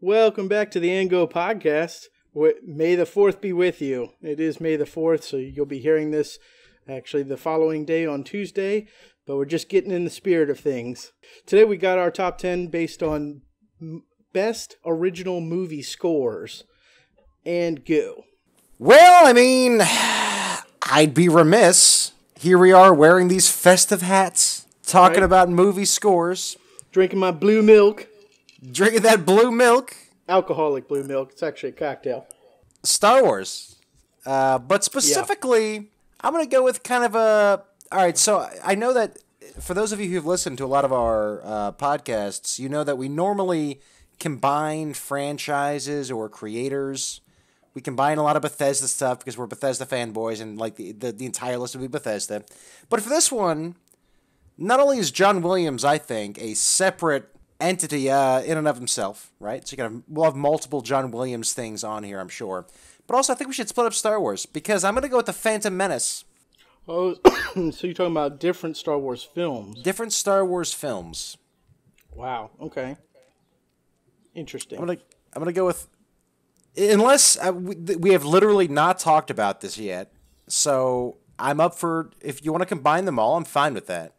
Welcome back to the And Go podcast. May the 4th be with you. It is May the 4th, so you'll be hearing this actually the following day on Tuesday, but we're just getting in the spirit of things. Today we got our top 10 based on best original movie scores. And go. Well, I mean, I'd be remiss. Here we are wearing these festive hats, talking Right. about movie scores, Drinking my blue milk, drinking that blue milk, alcoholic blue milk. It's actually a cocktail. Star Wars. Uh, but specifically, I'm going to go with kind of a. All right, so I- I know that for those of you who've listened to a lot of our uh, podcasts, you know that we normally combine franchises or creators. We combine a lot of Bethesda stuff because we're Bethesda fanboys and like the, the, the entire list would be Bethesda. But for this one, not only is John Williams, I think, a separate entity uh, in and of himself, right? So you can have, we'll have multiple John Williams things on here, I'm sure. But also, I think we should split up Star Wars because I'm going to go with the Phantom Menace. Oh, so you're talking about different Star Wars films. Different Star Wars films. Wow. Okay. Interesting. I'm gonna I'm gonna go with unless uh, we, we have literally not talked about this yet. So I'm up for if you want to combine them all. I'm fine with that.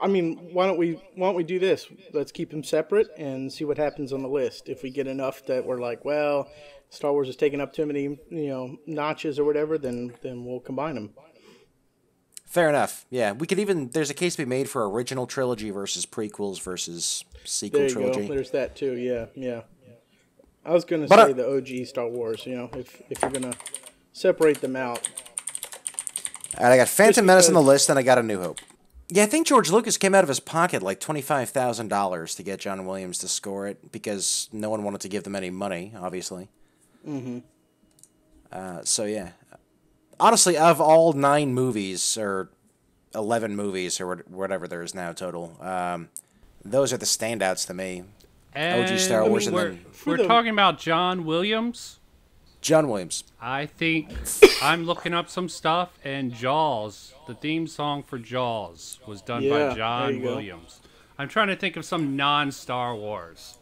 I mean, why don't we why don't we do this? Let's keep them separate and see what happens on the list. If we get enough that we're like, well, Star Wars is taking up too many, you know, notches or whatever, then then we'll combine them. Fair enough. Yeah, we could even there's a case to be made for original trilogy versus prequels versus sequel There you trilogy. go. There's that too. Yeah, yeah. I was gonna But, say the OG Star Wars. You know, if if you're gonna separate them out, All right, I got Phantom Menace on the list, and I got A New Hope. Yeah, I think George Lucas came out of his pocket like twenty five thousand dollars to get John Williams to score it because no one wanted to give them any money, obviously. Mm-hmm. Uh, so yeah, honestly, of all nine movies or eleven movies or whatever there is now total, um, those are the standouts to me. OG Star And Wars and we're, then we're talking about John Williams. John Williams. I think I'm looking up some stuff, and Jaws, the theme song for Jaws, was done Yeah, by John you go. Williams. I'm trying to think of some non-Star Wars,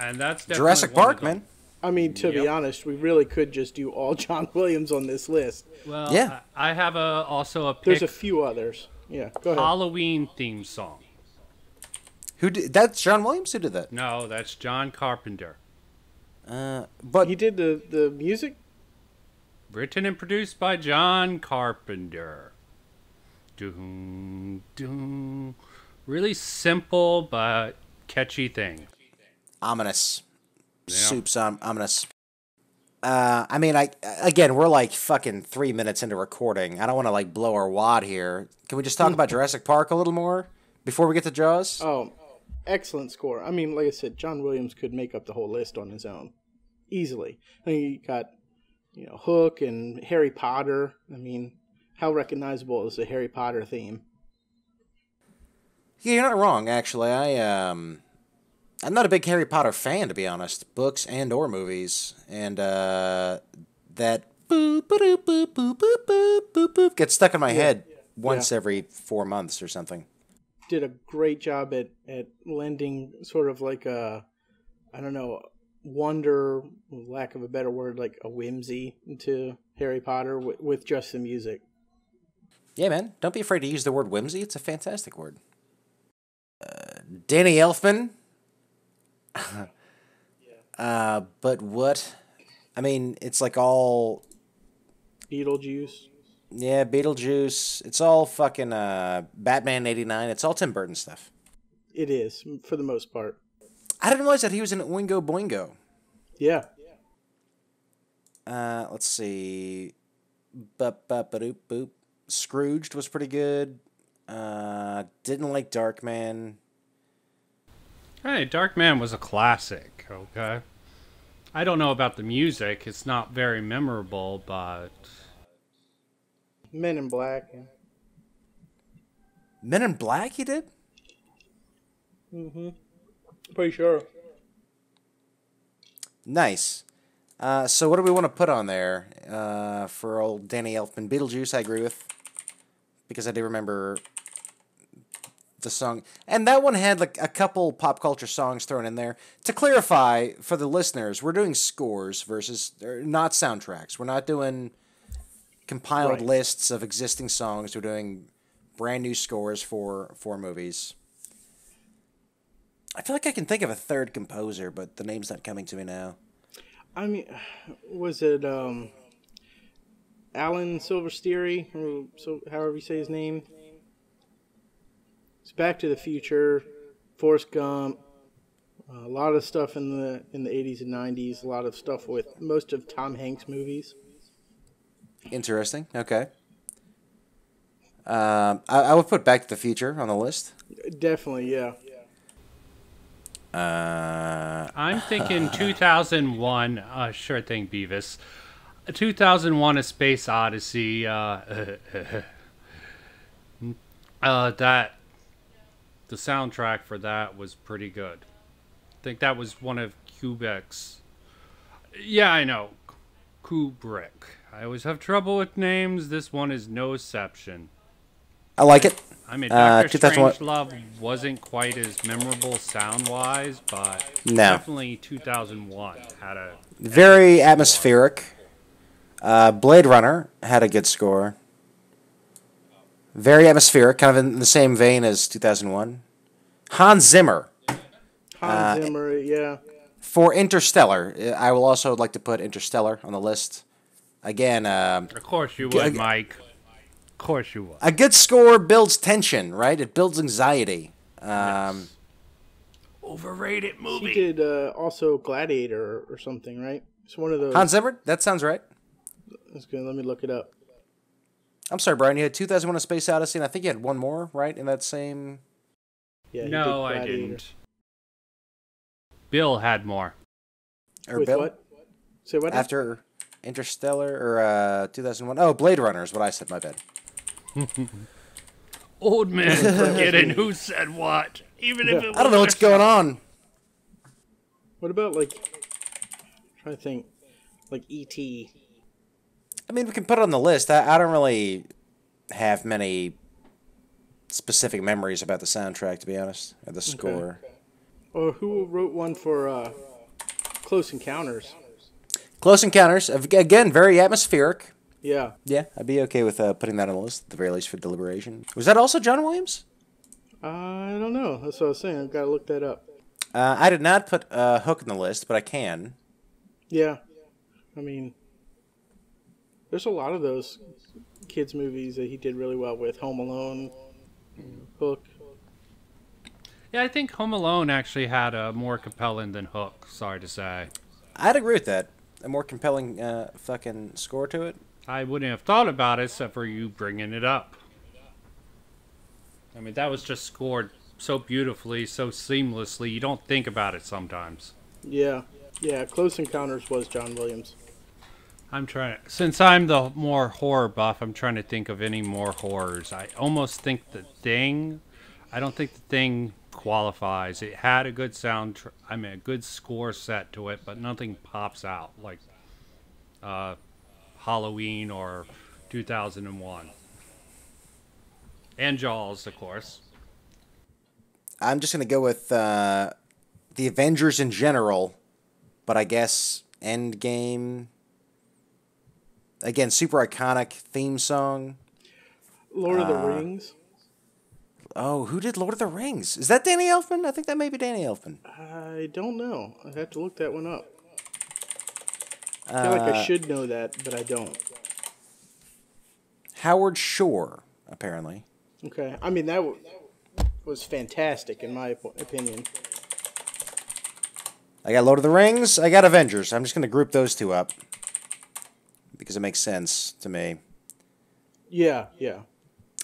and that's definitely Jurassic Park, man. I mean, to be honest, we really could just do all John Williams on this list. Well, Yeah. I, I have a also a pick There's a few others. Yeah, go ahead. Halloween theme song. Who did that's John Williams who did that? No, that's John Carpenter. Uh, but He did the the music. Written and produced by John Carpenter. Doom, doom. Really simple but catchy thing. ominous. Soup's um, ominous. Uh, I mean, I again, we're like fucking three minutes into recording. I don't want to like blow our wad here. Can we just talk about Jurassic Park a little more before we get to Jaws? Oh, excellent score. I mean, like I said, John Williams could make up the whole list on his own easily. I mean, you got you know Hook and Harry Potter. I mean, how recognizable is the Harry Potter theme? Yeah, you're not wrong. Actually, I um, I'm not a big Harry Potter fan to be honest, books and or movies, and uh, that boop boop boop boop boop boop boop gets stuck in my yeah, head yeah. once yeah. every four months or something. Did a great job at at lending sort of like a I don't know wonder, lack of a better word, like a whimsy to Harry Potter with, with just the music. Yeah, man. Don't be afraid to use the word whimsy. It's a fantastic word. Uh, Danny Elfman. yeah. uh, but what? I mean, it's like all Beetlejuice. Yeah, Beetlejuice. It's all fucking uh, Batman '89. It's all Tim Burton stuff. It is for the most part. I didn't realize that he was in Oingo Boingo. Yeah. Uh, let's see. Bup, bup, ba-doop, boop. Scrooged was pretty good. Uh, didn't like Darkman. Hey, Darkman was a classic, okay? I don't know about the music. It's not very memorable, but Men in Black. Men in Black, he did. Mhm. Pretty sure. Nice. Uh, so what do we want to put on there uh, for old Danny Elfman? Beetlejuice, I agree with, because I do remember the song, and that one had like a couple pop culture songs thrown in there. To clarify for the listeners, we're doing scores versus er, not soundtracks. We're not doing compiled Right. lists of existing songs. We're doing brand new scores for for movies. I feel like I can think of a third composer, but the name's not coming to me now. I mean, was it um, Alan Silvestri, or so however you say his name? It's Back to the Future, Forrest Gump, a lot of stuff in the in the eighties and nineties. A lot of stuff with most of Tom Hanks movies. Interesting. Okay. Um, I, I would put Back to the Future on the list. Definitely, yeah. Uh, I'm thinking 2001. Uh, sure thing, Beavis. 2001: A Space Odyssey. Uh, uh, that the soundtrack for that was pretty good. I think that was one of Kubrick's. Yeah, I know, Kubrick. I always have trouble with names. This one is no exception. I like it. I mean, Uh, Doctor 2001 Strangelove wasn't quite as memorable sound-wise, but No. definitely 2001 had a Very atmospheric. Uh, Blade Runner had a good score. Very atmospheric, kind of in the same vein as 2001. Hans Zimmer Hans Zimmer, yeah. for Interstellar. Uh, I will also like to put Interstellar on the list. Again, um, Of course you would, I- Mike. Of course you would. a good score builds tension, right? It builds anxiety. Um, Overrated He movie. did uh, also Gladiator or something, right? It's one of those. Hans Zimmer, that sounds right. That's good. Let me look it up. I'm sorry, Brian. You had 2001: A Space Odyssey, and I think you had one more, right? In that same. Yeah, he No, did I didn't. Bill had more. Or With Bill? what? Say what? After Interstellar or uh, 2001? Oh, Blade Runner is what I said. My bad. Old man forgetting who said what, even if it was I don't know what's going on. What about like? I'm trying to think, like E E.T. I mean, we can put it on the list. I, I don't really have many specific memories about the soundtrack, to be honest, or the score. Or who wrote one for uh, Close Encounters? Close Encounters, again, very atmospheric. Yeah, Yeah, I'd be okay with uh, putting that on the list, at the very least for deliberation. Was that also John Williams? I don't know. That's what I was saying. I've got to look that up. Uh, I did not put uh, Hook in the list, but I can. Yeah, I mean, there's a lot of those kids movies that he did really well with. Home Alone, Hook. Yeah, I think Home Alone actually had a more compelling than Hook. Sorry to say. I'd agree with that. A more compelling uh, fucking score to it. I wouldn't have thought about it except for you bringing it up. I mean, that was just scored so beautifully, so seamlessly. You don't think about it sometimes. Yeah, yeah. Close Encounters was John Williams. I'm trying To, since I'm the more horror buff, I'm trying to think of any more horrors. I almost think the thing I don't think the thing qualifies. It had a good sound tr- I mean a good score set to it, but nothing pops out like uh Halloween or 2001. And Jaws, of course. I'm just gonna go with uh, the Avengers in general, but I guess Endgame. Again, super iconic theme song. Lord of the Uh, Rings. Oh, who did Lord of the Rings? Is that Danny Elfman? I think that may be Danny Elfman. I don't know. I have to look that one up. I feel like I Uh, should know that, but I don't. Howard Shore, apparently. Okay. I mean, that w- was fantastic in my opinion. I got Lord of the Rings. I got Avengers. I'm just gonna group those two up because it makes sense to me. Yeah, yeah.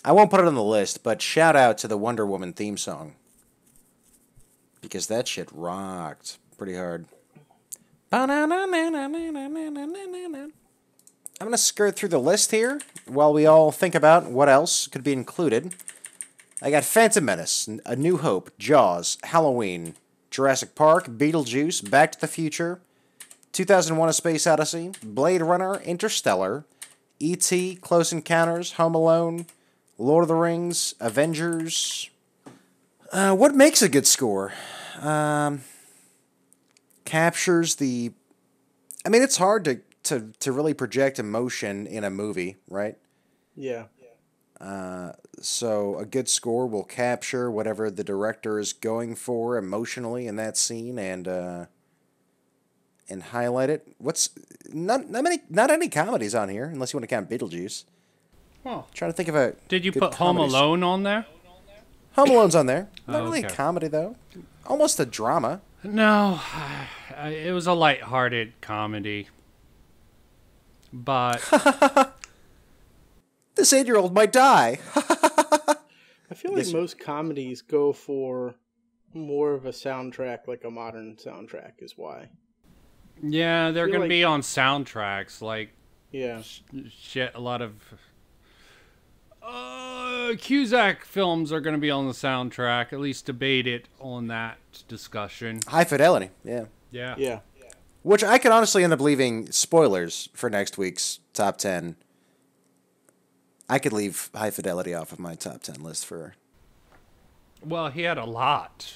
I won't put it on the list, but shout out to the Wonder Woman theme song. Because that shit rocked pretty hard. I'm going to skirt through the list here while we all think about what else could be included. I got Phantom Menace, A New Hope, Jaws, Halloween, Jurassic Park, Beetlejuice, Back to the Future, 2001 A Space Odyssey, Blade Runner, Interstellar, E.T., Close Encounters, Home Alone, Lord of the Rings, Avengers, Uh, what makes a good score? Um, captures the. I mean, it's hard to, to, to really project emotion in a movie, right? Yeah. Uh, So a good score will capture whatever the director is going for emotionally in that scene and uh, and highlight it. What's not not many not any comedies on here unless you want to count Beetlejuice. Oh. trying to think of a. Did you good put Home comedy s- Alone on there? Home Alone's on there. Not Oh, really a comedy though. Almost a drama. No, I- it was a light-hearted comedy. But This eight year old might die. I feel like Yes. most comedies go for more of a soundtrack, like a modern soundtrack, is why. yeah, they're feel gonna like- be on soundtracks like Yeah. shit. A lot of uh, Cusack films are gonna be on the soundtrack. At least debate it on that discussion. High fidelity. Yeah. Yeah. Yeah. Which I could honestly end up leaving spoilers for next week's top 10. I could leave High Fidelity off of my top 10 list for. Well, he had a lot.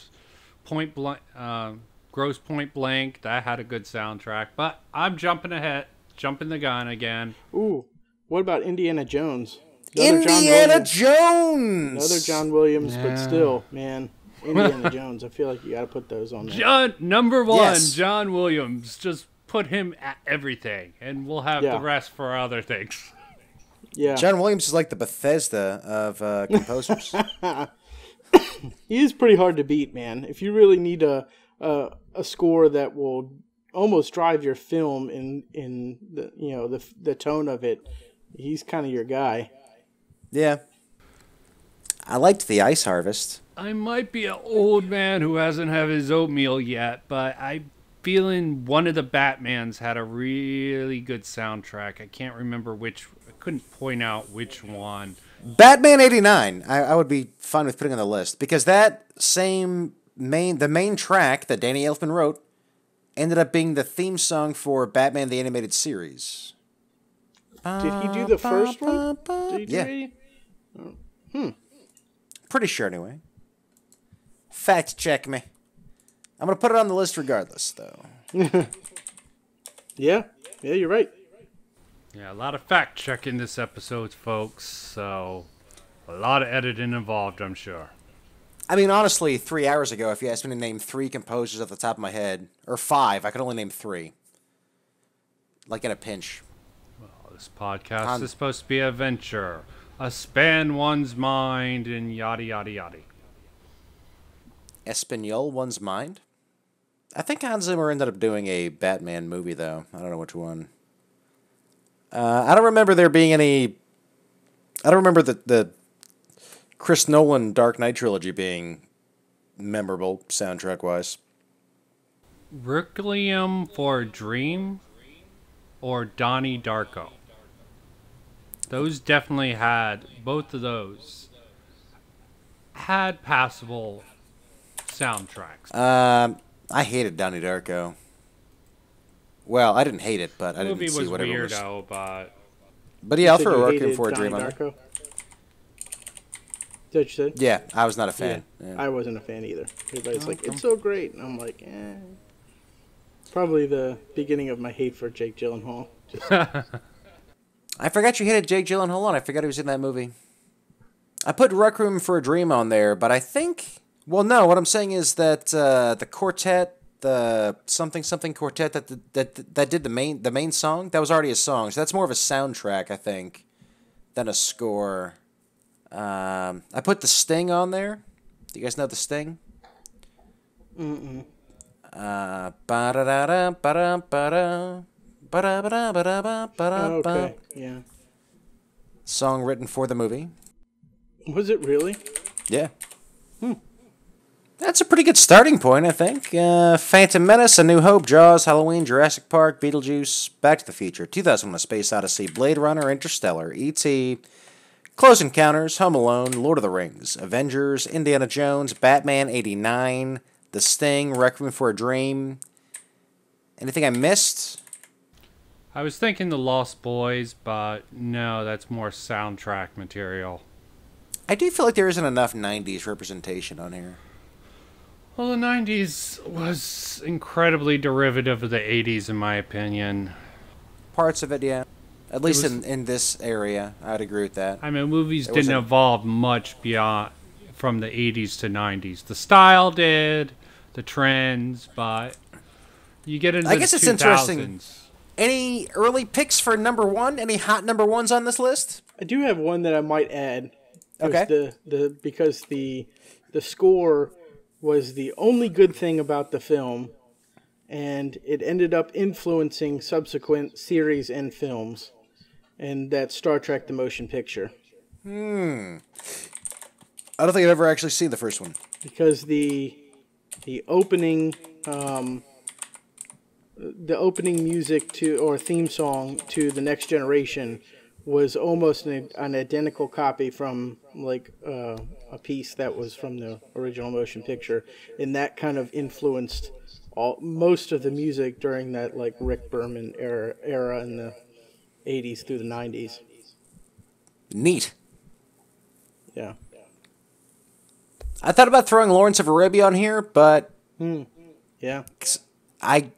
Point blank, uh, Grosse Pointe Blank. That had a good soundtrack. But I'm jumping ahead, jumping the gun again. Ooh. What about Indiana Jones? Another Indiana Jones! Another John Williams, but still, man, Indiana Jones. I feel like you got to put those on there. John number one, Yes. John Williams. Just put him at everything, and we'll have Yeah. the rest for other things. Yeah, John Williams is like the Bethesda of uh, composers. he is pretty hard to beat, man. If you really need a a, a score that will almost drive your film in in the you know the the tone of it, he's kind of your guy. Yeah. I liked The Ice Harvest. I might be an old man who hasn't had his oatmeal yet, but I'm feeling one of the Batmans had a really good soundtrack. I can't remember which. I couldn't point out which one. Batman 89, I, I would be fine with putting on the list because that same main, the main track that Danny Elfman wrote ended up being the theme song for Batman the Animated Series. Did he do the first one? Did he do Yeah. It? Pretty sure, anyway. Fact check me. I'm going to put it on the list regardless, though. Yeah, yeah, you're right. Yeah, a lot of fact checking this episode, folks. So, a lot of editing involved, I'm sure. I mean, honestly, three hours ago, if you asked me to name three composers off the top of my head, or five, I could only name three. Like in a pinch. Well, this podcast Con- is supposed to be a venture, a span one's mind, and yada yada yada. Espanol, one's mind. I think Hans Zimmer ended up doing a Batman movie, though. I don't know which one. Uh, I don't remember there being any. I don't remember the the Chris Nolan Dark Knight trilogy being memorable soundtrack wise. Requiem for a Dream or Donnie Darko. Those definitely had both of those had passable soundtracks. Um, I hated Donnie Darko. Well, I didn't hate it, but I didn't see was whatever weird was. though, but But yeah, I'll Said throw you a Requiem hated for a Dream on there. Darko? Is that you said? Yeah, I was not a fan. Yeah. Yeah. I wasn't a fan either. Everybody's like, it's so great. And I'm like, eh. Probably the beginning of my hate for Jake Gyllenhaal. Just, I forgot you hit hated Jake Gyllenhaal on. I forgot he was in that movie. I put Requiem for a Dream on there, but I think. Well, no. What I'm saying is that uh, the quartet, the something something quartet that that that did the main the main song, that was already a song. So that's more of a soundtrack, I think, than a score. Um, I put the Sting on there. Do you guys know the Sting? Mm-mm. Uh, ba-da-da-da, ba-da, ba-da, ba-da, ba-da, ba-da, ba, ba-da, oh, okay. Yeah. Song written for the movie. Was it really? Yeah. Hmm. That's a pretty good starting point, I think. Uh, Phantom Menace, A New Hope, Jaws, Halloween, Jurassic Park, Beetlejuice, Back to the Future, 2001 A Space Odyssey, Blade Runner, Interstellar, E.T., Close Encounters, Home Alone, Lord of the Rings, Avengers, Indiana Jones, Batman 89, The Sting, Requiem for a Dream. Anything I missed? I was thinking the Lost Boys, but no, that's more soundtrack material. I do feel like there isn't enough 90s representation on here. Well, the 90s was incredibly derivative of the 80s, in my opinion. Parts of it, yeah. At least was- in, in this area, I'd agree with that. I mean, movies There didn't wasn't- evolve much beyond from the 80s to 90s. The style did, the trends, but you get into I guess it's interesting. 2000s. Any early picks for number one? Any hot number ones on this list? I do have one that I might add. Okay. The the because the the score was the only good thing about the film, and it ended up influencing subsequent series and films, and that's Star Trek: The Motion Picture. Hmm. I don't think I've ever actually seen the first one. because the the opening um, the opening music to or theme song to the next generation was almost an, an identical copy from like uh, a piece that was from the original motion picture. And that kind of influenced all most of the music during that like Rick Berman era era in the 80s through the 90s Neat. yeah. I thought about throwing Lawrence of Arabia on here, but yeah. I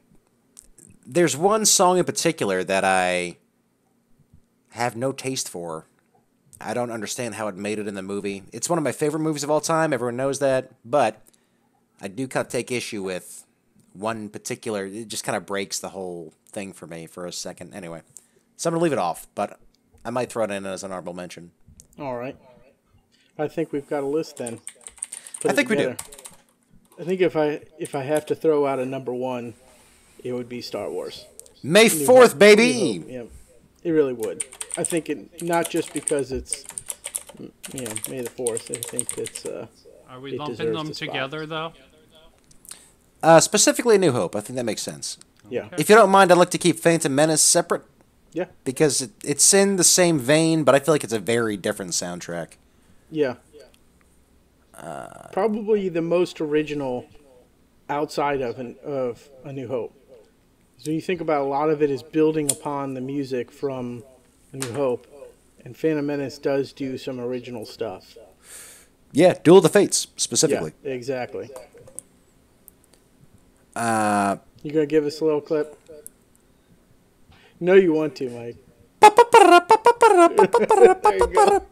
there's one song in particular that I have no taste for. I don't understand how it made it in the movie. It's one of my favorite movies of all time. Everyone knows that, but I do kind of take issue with one particular. It just kind of breaks the whole thing for me for a second. Anyway, so I'm gonna leave it off, but I might throw it in as an honorable mention. All right. I think we've got a list then. Put I think we do. I think if I if I have to throw out a number one, it would be Star Wars. May fourth, baby. Yeah, it really would. I think it not just because it's you know May the Fourth. I think it's uh, Are we It lumping them the together, though? Uh, specifically, New Hope. I think that makes sense. yeah If you don't mind, I'd like to keep Phantom Menace separate yeah because it, it's in the same vein, but I feel like it's a very different soundtrack. Yeah. Yeah. Probably the most original outside of an, of A New Hope. So you think about a lot of it is building upon the music from A New Hope, and Phantom Menace does do some original stuff. Yeah, Duel of the Fates specifically. Yeah, exactly. Uh, You gonna give us a little clip? No, you want to, Mike. There you go.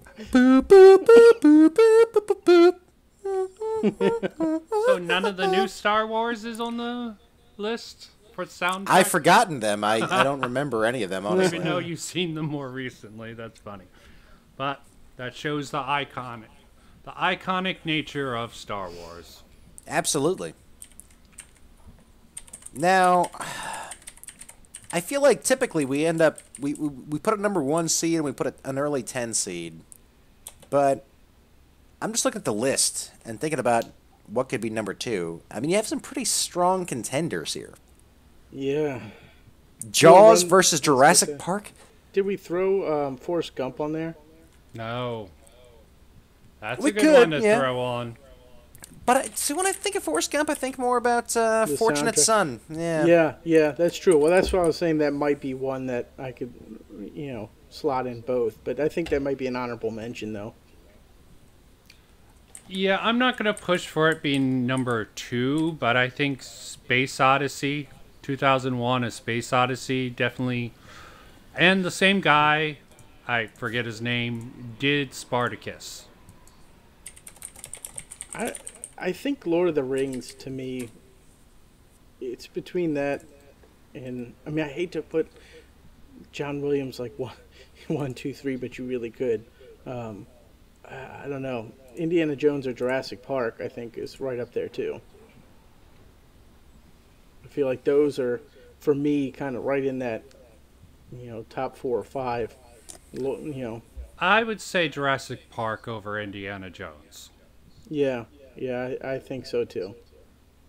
So none of the new Star Wars is on the list for soundtrack? I've forgotten them. I, I don't remember any of them, honestly. even though you've seen them more recently. That's funny, but that shows the iconic, the iconic nature of Star Wars. Absolutely. Now, I feel like typically we end up we we, we put a number one seed and we put a, an early ten seed, but I'm just looking at the list and thinking about what could be number two. I mean, you have some pretty strong contenders here. Yeah. Jaws run- versus Jurassic that. Park. Did we throw um, Forrest Gump on there? No, that's We a good could, one to yeah. throw on. But I, see, when I think of Forrest Gump, I think more about uh, Fortunate soundtrack. Son. Yeah. Yeah, yeah, that's true. Well, that's why I was saying that might be one that I could, you know, slot in both. But I think that might be an honorable mention, though. Yeah, I'm not gonna push for it being number two, but I think Space Odyssey, 2001: A Space Odyssey, definitely, and the same guy, I forget his name, did Spartacus. I I think Lord of the Rings to me it's between that and I mean I hate to put John Williams like one one, two, three, but you really could. Um, I I don't know. Indiana Jones or Jurassic Park, I think, is right up there too. I feel like those are, for me, kind of right in that, you know, top four or five. You know, I would say Jurassic Park over Indiana Jones. yeah, yeah, I, I think so too.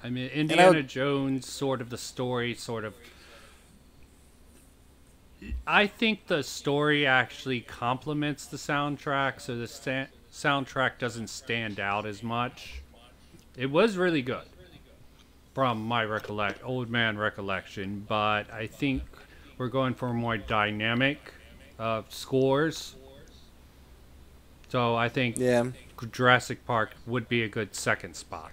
I mean, I Indiana would- Jones, sort of the story, sort of. I think the story actually complements the soundtrack, so the sta- soundtrack doesn't stand out as much. It was really good, from my recollect, old man recollection, but I think we're going for more dynamic uh, scores. So I think Yeah. Jurassic Park would be a good second spot.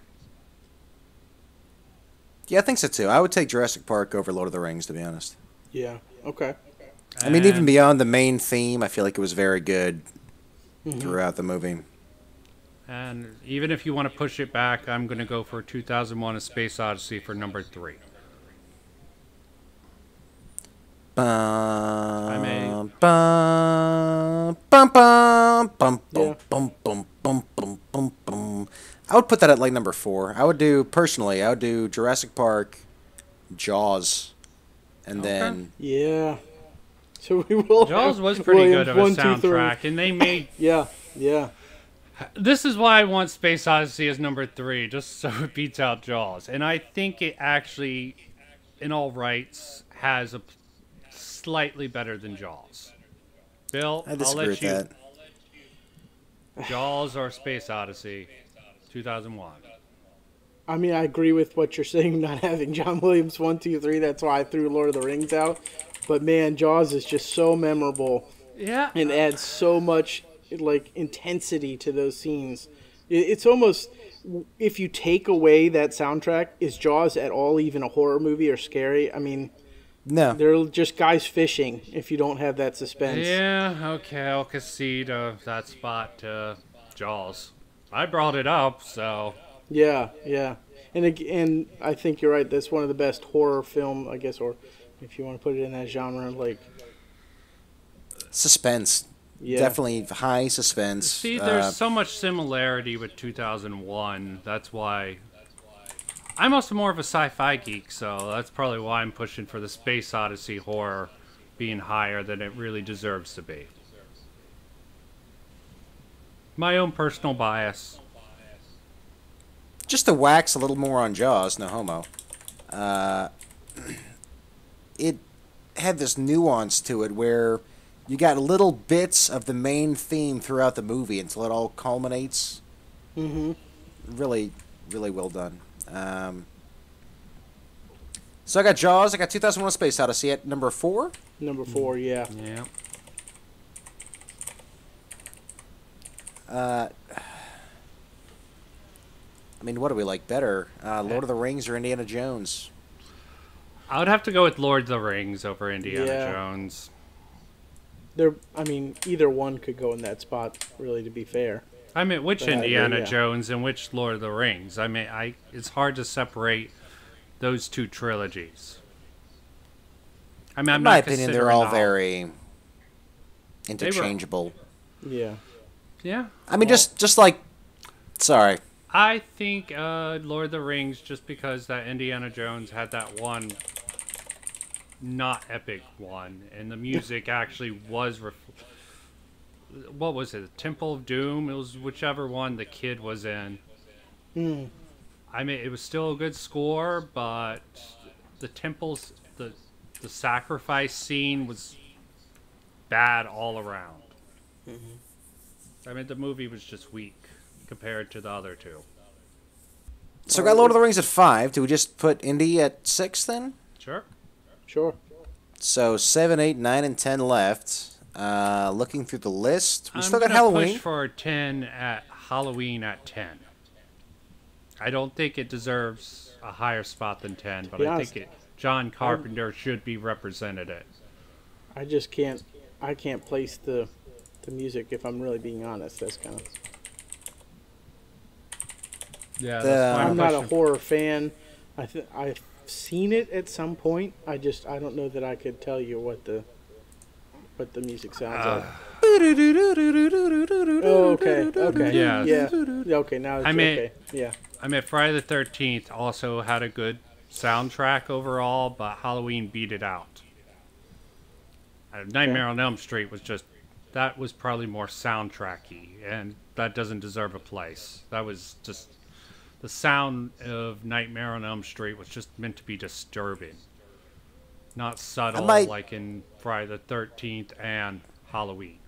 Yeah, I think so too. I would take Jurassic Park over Lord of the Rings, to be honest. Yeah. Okay. I mean, even beyond the main theme, I feel like it was very good Mm-hmm. throughout the movie. And even if you want to push it back, I'm going to go for 2001: A Space Odyssey for number three. Bum. I would put that at like number four. I would do personally. I would do Jurassic Park, Jaws, and Okay. then Yeah. So we will. Jaws was pretty Williams good of a one, two, soundtrack, and they made. Yeah. Yeah. This is why I want Space Odyssey as number three, just so it beats out Jaws. And I think it actually, in all rights, has a slightly better than Jaws. Bill, I I'll let you. that. Jaws or Space Odyssey, 2001. I mean, I agree with what you're saying, not having John Williams one, two, three. That's why I threw Lord of the Rings out. But man, Jaws is just so memorable Yeah. and adds so much like intensity to those scenes. It's almost if you take away that soundtrack, is Jaws at all even a horror movie or scary? I mean, No, they're just guys fishing. If you don't have that suspense, Yeah, okay, I'll concede uh, that spot to Jaws. I brought it up, so Yeah, yeah, and and I think you're right. That's one of the best horror film, I guess, or if you want to put it in that genre, like suspense. Yeah, Definitely high suspense. see, there's Uh, so much similarity with 2001. That's why I'm also more of a sci-fi geek, so that's probably why I'm pushing for the Space Odyssey horror being higher than it really deserves to be. My own personal bias. just to wax a little more on Jaws, no homo. Uh, it had this nuance to it where you got little bits of the main theme throughout the movie until it all culminates. mm-hmm. Really, really well done. Um, so I got Jaws. I got 2001: Space Odyssey at number four. number four. Yeah, Yeah. Uh, I mean, what do we like better, uh, Lord of the Rings or Indiana Jones? I would have to go with Lord of the Rings over Indiana Yeah. Jones. There. I mean, either one could go in that spot. Really, to be fair. I mean, which But I agree, Indiana yeah. Jones and which Lord of the Rings? I mean, I it's hard to separate those two trilogies. I mean, I'm In not my opinion, they're considering all the- very interchangeable. Yeah, Yeah, I mean, well, just just like, sorry, I think uh, Lord of the Rings, just because that Indiana Jones had that one not epic one, and the music actually was. Ref- what was it? Temple of Doom? It was whichever one the kid was in. Hmm. I mean, it was still a good score, but the temples, the the sacrifice scene was bad all around. I mean, the movie was just weak compared to the other two. so I got Lord of the Rings at five. Do we just put Indy at six then? Sure. Sure. So seven, eight, nine, and ten left. Uh, looking through the list, we I'm still got gonna Halloween. Push for ten at Halloween at ten. I don't think it deserves a higher spot than ten, but I honest, think it. John Carpenter should be represented it. I just can't. I can't place the the music. If I'm really being honest, that's kind of. Yeah, The- that's why I'm not a horror fan. I th- I've seen it at some point. I just I don't know that I could tell you what the what the music sounds like. Oh, okay, okay, yeah, yeah, okay. Now it's I mean- okay. Yeah, I mean, Friday the Thirteenth also had a good soundtrack overall, but Halloween beat it out. Uh, Nightmare on Elm Street was just that was probably more soundtracky, and that doesn't deserve a place. That was just the sound of Nightmare on Elm Street was just meant to be disturbing, not subtle might- like in Friday the Thirteenth and Halloween.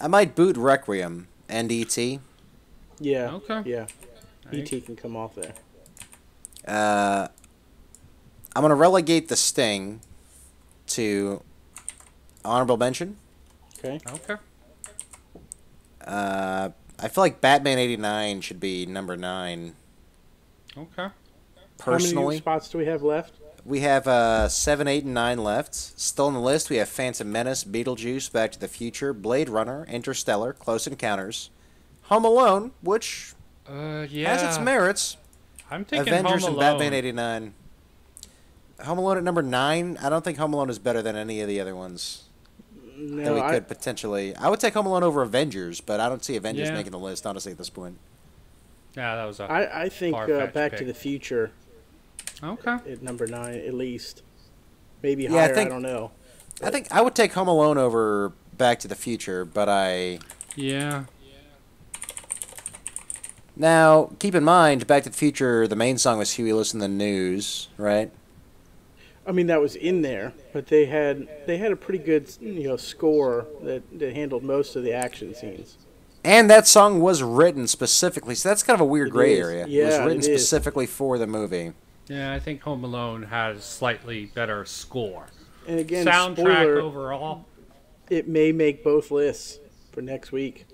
I might boot Requiem and ET. yeah, Okay. yeah. I- ET can come off there. Uh, I'm gonna relegate the Sting to honorable mention. Okay, Okay. Uh, I feel like Batman '89 should be number nine. Okay. How many personally. spots do we have left? We have uh, seven, eight, and nine left. Still on the list, we have Phantom Menace, Beetlejuice, Back to the Future, Blade Runner, Interstellar, Close Encounters, Home Alone, which Uh, yeah. has its merits, I'm thinking Avengers Home and Alone. Batman '89. Home Alone at number nine. I don't think Home Alone is better than any of the other ones that No, we I, could potentially. I would take Home Alone over Avengers, but I don't see Avengers Yeah. making the list honestly at this point. Yeah, that was a. I, I think uh, Far-fetched Back to the Future okay. at number nine at least. Maybe Yeah, I higher. I, think- don't know. I think I would take Home Alone over Back to the Future, but I Yeah. now keep in mind Back to the Future. The main song was Huey Lewis and the News, right? I mean that was in there, but they had they had a pretty good you know score that, that handled most of the action scenes. And that song was written specifically, so that's kind of a weird It gray is. area. it was written it is. specifically for the movie. Yeah, I think Home Alone has slightly better score. And again, Soundtrack spoiler, overall. it may make both lists for next week.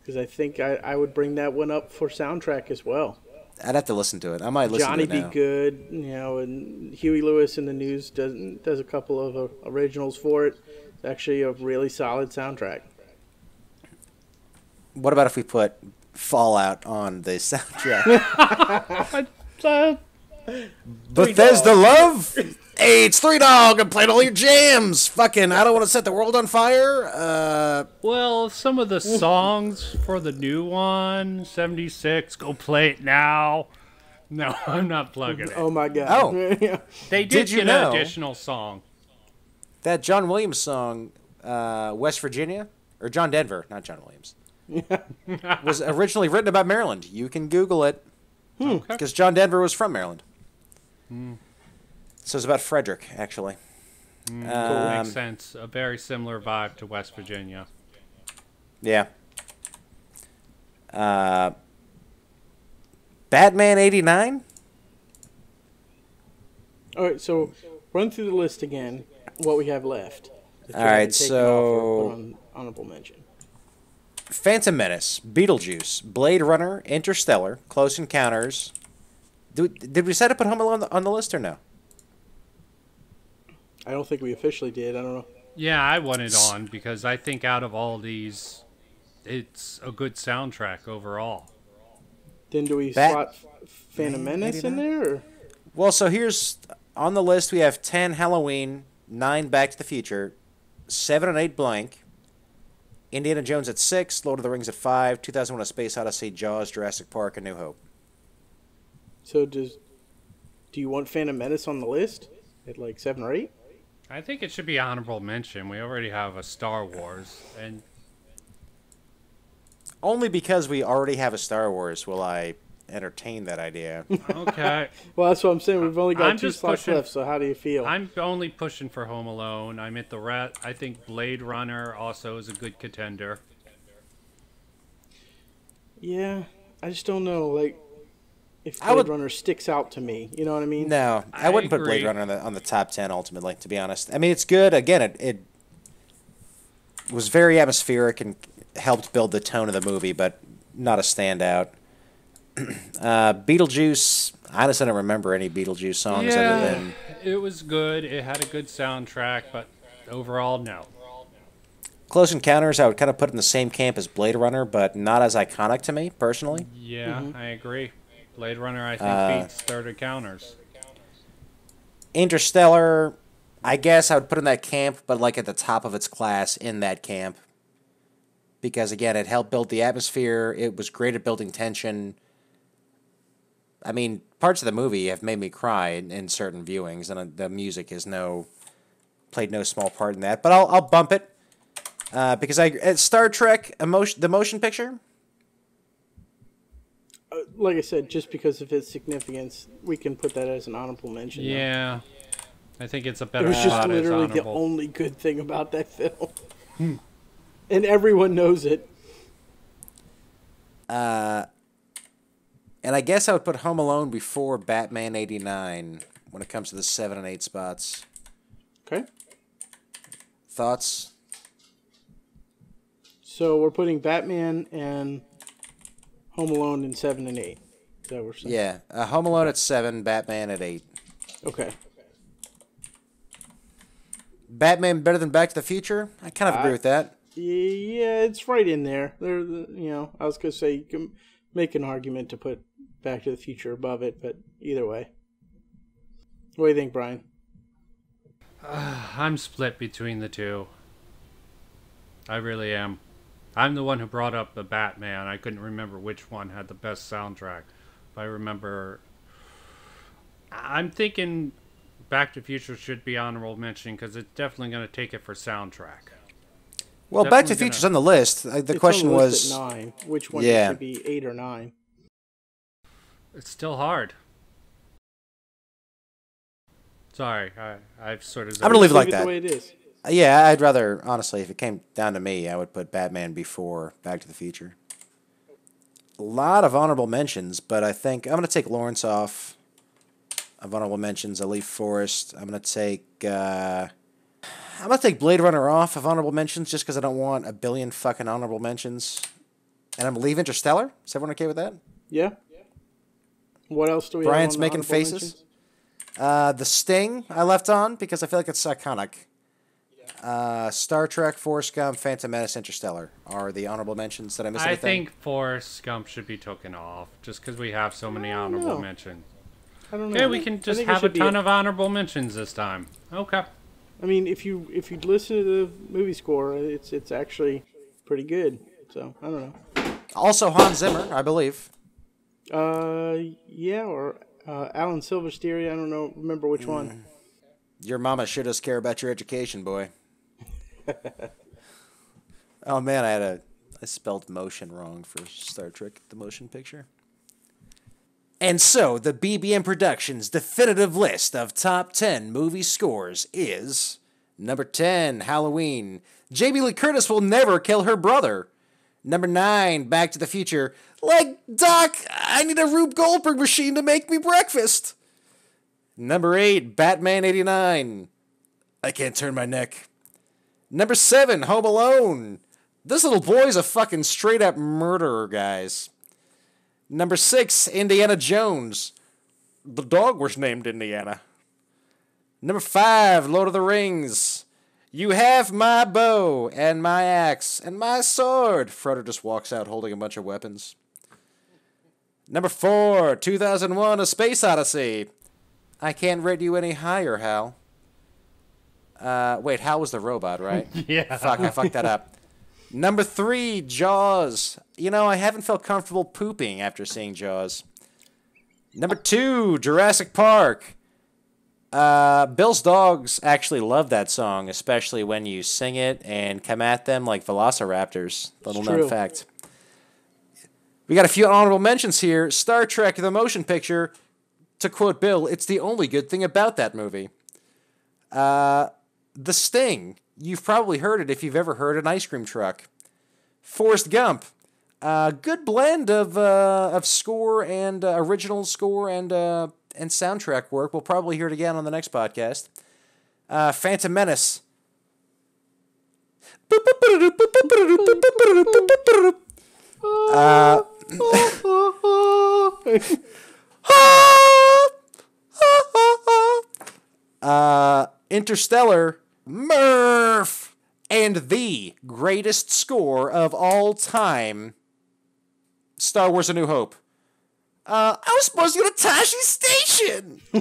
Because I think I, I would bring that one up for soundtrack as well. I'd have to listen to it. I might listen Johnny to it Johnny Be. Good, you know, and Huey Lewis and the News does does a couple of uh, originals for it. It's actually a really solid soundtrack. What about if we put Fallout on the soundtrack? Uh, Bethesda Love? Hey, it's Three Dog. I'm playing all your jams. Fucking, I don't want to set the world on fire. Uh, Well, some of the songs for the new one, 76, go play it now. No, I'm not plugging it. oh my God! Oh. They did, Did you get know- an additional song. that John Williams song, uh, West Virginia, or John Denver, not John Williams, was originally written about Maryland. You can Google it Okay. because John Denver was from Maryland. So it's about Frederick, actually. Makes Um, sense. A very similar vibe to West Virginia. Yeah. Uh, Batman '89. All right, so run through the list again. What we have left. that All you haven't right, taken so- off or put on honorable mention. Phantom Menace, Beetlejuice, Blade Runner, Interstellar, Close Encounters. Did, did we set up put Home Alone on the, on the list or no? I don't think we officially did. I don't know. Yeah, I want it on because I think out of all these, it's a good soundtrack overall. Then do we Bat- slot Phantom Menace in there? Or? Well, so here's on the list we have 10 Halloween, 9 Back to the Future, 7 and 8 blank, Indiana Jones at 6, Lord of the Rings at 5, 2001 A Space Odyssey, Jaws, Jurassic Park, and New Hope. So does do you want Phantom Menace on the list at like seven or eight? I think it should be honorable mention. We already have a Star Wars, and Only because we already have a Star Wars will I entertain that idea. okay, Well, that's what I'm saying. We've only got I'm two just slots pushing- left. So how do you feel? I'm only pushing for Home Alone. I'm at the rat. I think Blade Runner also is a good contender. yeah, I just don't know. Like, if I Blade would- Runner sticks out to me, you know what I mean? No, I, I wouldn't put Blade. Runner on the on the top ten ultimately. To be honest, I mean it's good. Again, it it was very atmospheric and helped build the tone of the movie, but not a standout. uh, Beetlejuice. I honestly don't remember any Beetlejuice songs other yeah, than it was good. It had a good soundtrack, but overall, no. Close Encounters. I would kind of put in the same camp as Blade Runner, but not as iconic to me personally. Yeah, I agree. Blade Runner, I think, Uh, beats Third Encounters. Interstellar. I guess I would put in that camp, but like at the top of its class in that camp. Because again, it helped build the atmosphere. It was great at building tension. I mean, parts of the movie have made me cry in, in certain viewings, and uh, the music is no played no small part in that. But I'll I'll bump it uh, because I uh, Star Trek emotion the motion picture. Uh, like I said, just because of its significance, we can put that as an honorable mention. though. Yeah, I think it's a better. It was just spot as literally the only good thing about that film. and everyone knows it. Uh, and I guess I would put Home Alone before Batman '89 when it comes to the seven and eight spots. Okay. Thoughts? So we're putting Batman and Home Alone in seven and eight. Is that what we're saying? Yeah, uh, Home Alone at seven, Batman at eight. Okay. Batman better than Back to the Future? I kind of agree with that. Yeah, it's right in there. There, you know, I was gonna say you can make an argument to put Back to the Future above it, but either way. What do you think, Brian? I'm split between the two. I really am. I'm the one who brought up the Batman. I couldn't remember which one had the best soundtrack. If I remember, I'm thinking Back to the Future should be honorable mention because it's definitely going to take it for soundtrack. Well, Back to the Definitely Future's gonna- on the list. The It's question list was, at nine. Which one Yeah. should be eight or nine? It's still hard. Sorry, I, I've sort of. I'm gonna leave it like that. the way it is. Yeah, I'd rather honestly, if it came down to me, I would put Batman before Back to the Future. A lot of honorable mentions, but I think I'm gonna take Lawrence off of honorable mentions. I'll leave Forrest. I'm gonna take. Uh, I'm gonna take Blade Runner off of honorable mentions just because I don't want a billion fucking honorable mentions. And I'm gonna leave Interstellar. Is everyone okay with that? Yeah. What else do we? Brian's making faces. Uh, the Sting I left on because I feel like it's iconic. Uh, Star Trek, Forrest Gump, Phantom Menace, Interstellar are the honorable mentions. that I miss I anything? think Forrest Gump should be taken off just because we have so many honorable know. mentions. I don't know. Okay, we can just have a should be ton of honorable mentions this time. Okay. I mean, if you if you listen to the movie score, it's it's actually pretty good. So I don't know. Also, Hans Zimmer, I believe. Uh, yeah, or uh, Alan Silvestri. I don't know. Remember which one? Your mama sure does care about your education, boy. oh man, I had a I spelled motion wrong for Star Trek: The Motion Picture. And so, the BBM Productions definitive list of top 10 movie scores is number 10, Halloween. Jamie Lee Curtis will never kill her brother. Number 9, Back to the Future. Like, Doc, I need a Rube Goldberg machine to make me breakfast. Number 8, Batman 89. I can't turn my neck. Number 7, Home Alone. This little boy's a fucking straight up murderer, guys. Number 6, Indiana Jones. The dog was named Indiana. Number 5, Lord of the Rings. You have my bow and my axe and my sword. Frodo just walks out holding a bunch of weapons. Number 4, 2001 A Space Odyssey. I can't rate you any higher, Hal. Uh, wait, Hal was the robot, right? Yeah. Fuck, I fucked that up. Number three, Jaws. You know, I haven't felt comfortable pooping after seeing Jaws. Number two, Jurassic Park. Uh, Bill's dogs actually love that song, especially when you sing it and come at them like velociraptors. Little known fact. We got a few honorable mentions here. Star Trek: The Motion Picture. To quote Bill, it's the only good thing about that movie. Uh, The Sting. You've probably heard it if you've ever heard an ice cream truck. Forrest Gump. A good blend of uh, of score and uh, original score and uh, and soundtrack work. We'll probably hear it again on the next podcast. Uh, Phantom Menace. Uh, uh, Interstellar, Murph! And the greatest score of all time Star Wars A New Hope. Uh, I was supposed to go to Tosche Station!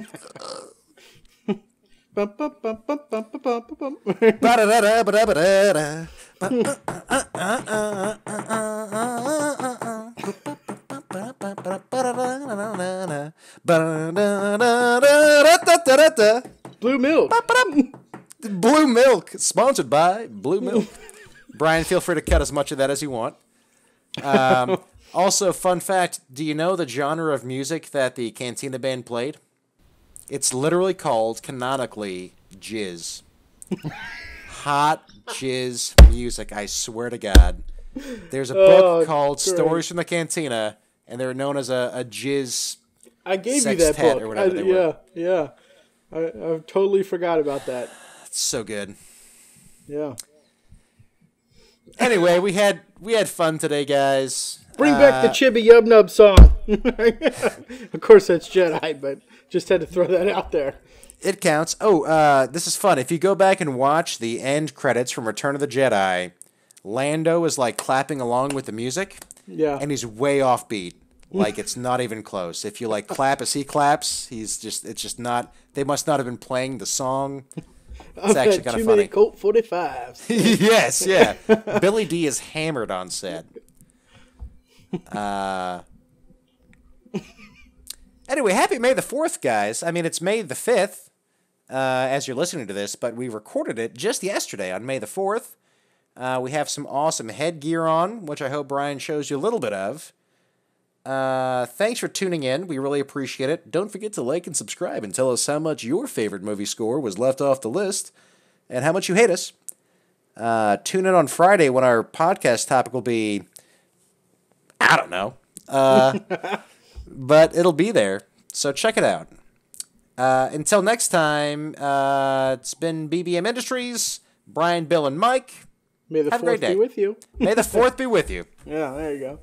Blue milk. Blue Milk, sponsored by Blue Milk. Brian, feel free to cut as much of that as you want. Um, also, fun fact: Do you know the genre of music that the Cantina band played? It's literally called canonically jizz. Hot jizz music. I swear to God. There's a book Oh, called great. Stories from the Cantina, and they're known as a, a jizz. I gave you that book. or whatever I- they yeah, were. yeah. I, I totally forgot about that. So good. Yeah. anyway, we had we had fun today, guys. Bring back the Uh, Chibi Yub Nub song. of course, that's Jedi, but just had to throw that out there. It counts. Oh, uh, this is fun. If you go back and watch the end credits from Return of the Jedi, Lando is like clapping along with the music, Yeah. and he's way off beat. Like it's not even close. If you like clap as he claps, he's just it's just not. They must not have been playing the song. I've It's actually had kind of many funny. Colt 45s. yes, yeah. Billy Dee is hammered on set. Uh, anyway, happy May the 4th, guys. I mean, it's May the 5th uh, as you're listening to this, but we recorded it just yesterday on May the 4th. Uh, we have some awesome headgear on, which I hope Brian shows you a little bit of. Uh, thanks for tuning in. We really appreciate it. Don't forget to like and subscribe and tell us how much your favorite movie score was left off the list and how much you hate us. Uh, tune in on Friday when our podcast topic will be, I don't know, uh, but it'll be there. So check it out. Uh, until next time, uh, it's been BBM Industries, Brian, Bill, and Mike. May the Have a great fourth be with you. May the 4th be with you. Yeah, there you go.